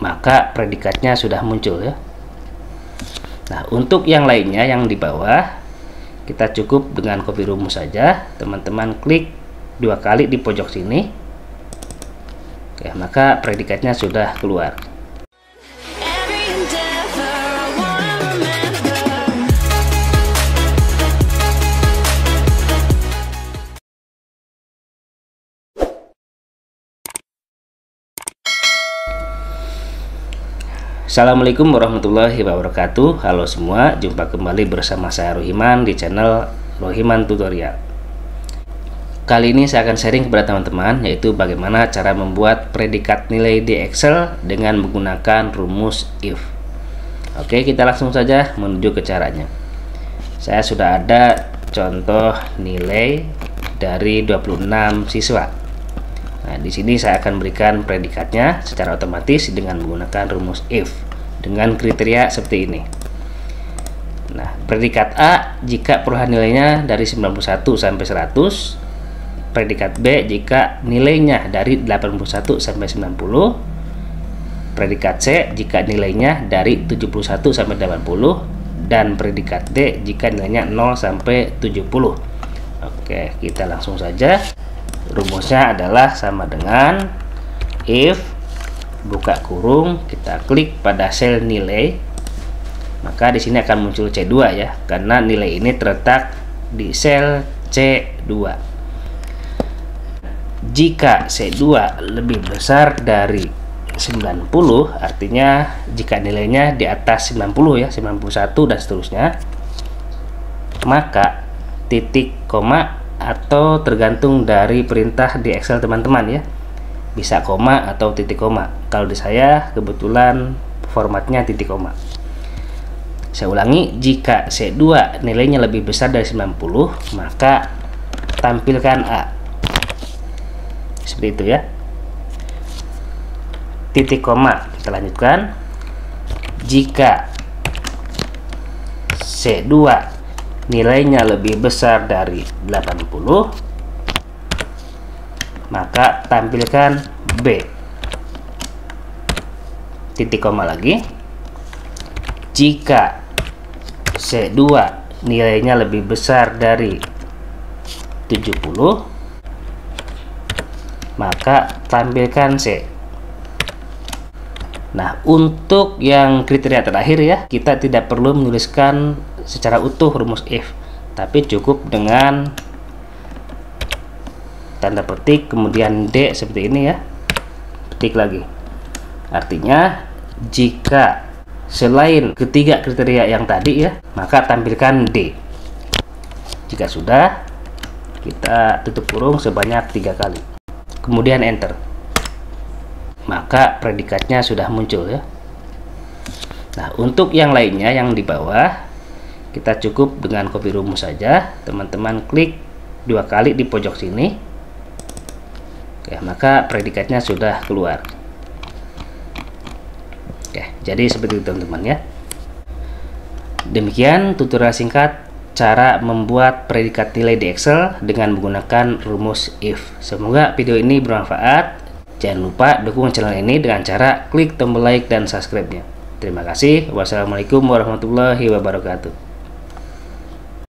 maka predikatnya sudah muncul ya. Nah, untuk yang lainnya yang di bawah kita cukup dengan copy rumus saja. Teman-teman klik dua kali di pojok sini. Oke, maka predikatnya sudah keluar. Assalamualaikum warahmatullahi wabarakatuh. Halo semua, jumpa kembali bersama saya Rohiman di channel Rohiman Tutorial. Kali ini saya akan sharing kepada teman-teman yaitu bagaimana cara membuat predikat nilai di Excel dengan menggunakan rumus if. Oke, kita langsung saja menuju ke caranya. Saya sudah ada contoh nilai dari 26 siswa Nah, di sini saya akan berikan predikatnya secara otomatis dengan menggunakan rumus if dengan kriteria seperti ini. Nah, predikat A jika perubahan nilainya dari 91 sampai 100, predikat B jika nilainya dari 81 sampai 90, predikat C jika nilainya dari 71 sampai 80 dan predikat D jika nilainya 0 sampai 70. Oke, kita langsung saja rumusnya adalah sama dengan if buka kurung kita klik pada sel nilai maka di sini akan muncul C2 ya karena nilai ini terletak di sel C2 jika C2 lebih besar dari 90 artinya jika nilainya di atas 90 ya 91 dan seterusnya maka titik koma atau tergantung dari perintah di Excel teman-teman ya. Bisa koma atau titik koma. Kalau di saya kebetulan formatnya titik koma. Saya ulangi jika C2 nilainya lebih besar dari 90 maka tampilkan A. Seperti itu ya. Titik koma kita lanjutkan. Jika C2 nilainya lebih besar dari 80 maka tampilkan B. Titik koma lagi. Jika C2 nilainya lebih besar dari 70 maka tampilkan C. Nah, untuk yang kriteria terakhir ya, kita tidak perlu menuliskan secara utuh rumus if tapi cukup dengan tanda petik kemudian D seperti ini ya. Petik lagi. Artinya jika selain ketiga kriteria yang tadi ya maka tampilkan D. Jika sudah kita tutup kurung sebanyak tiga kali. Kemudian enter. Maka predikatnya sudah muncul ya. Nah untuk yang lainnya yang di bawah kita cukup dengan copy rumus saja. Teman-teman klik dua kali di pojok sini. Oke, maka predikatnya sudah keluar. Oke, jadi seperti itu teman-teman ya. Demikian tutorial singkat cara membuat predikat nilai di Excel dengan menggunakan rumus if. Semoga video ini bermanfaat. Jangan lupa dukung channel ini dengan cara klik tombol like dan subscribe nya terima kasih. Wassalamualaikum warahmatullahi wabarakatuh